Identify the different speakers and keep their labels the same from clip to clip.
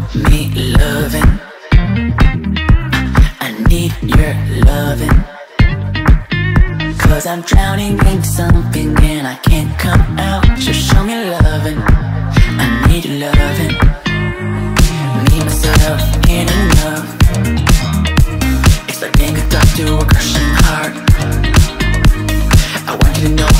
Speaker 1: loving. I need your loving. Cause I'm drowning in something and I can't come out. Just show me loving. I need your loving. Me, myself. It's like being a dog to a crushing heart. I want you to know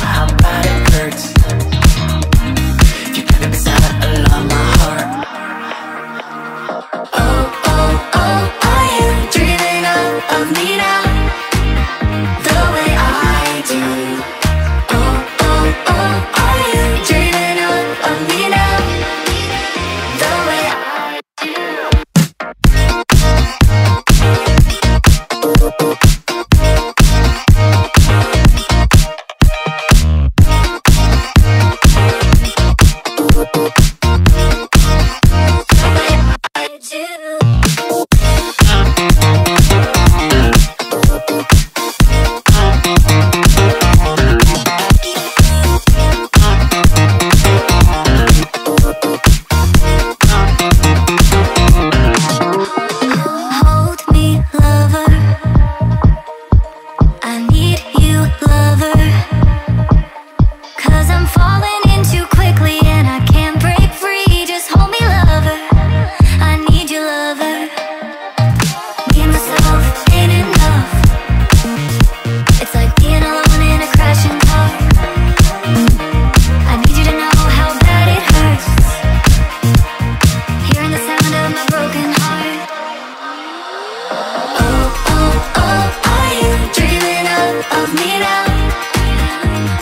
Speaker 1: of me now.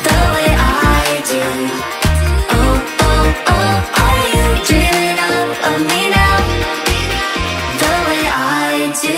Speaker 1: The way I do. Oh, oh, oh Are you dreaming of me now? The way I do.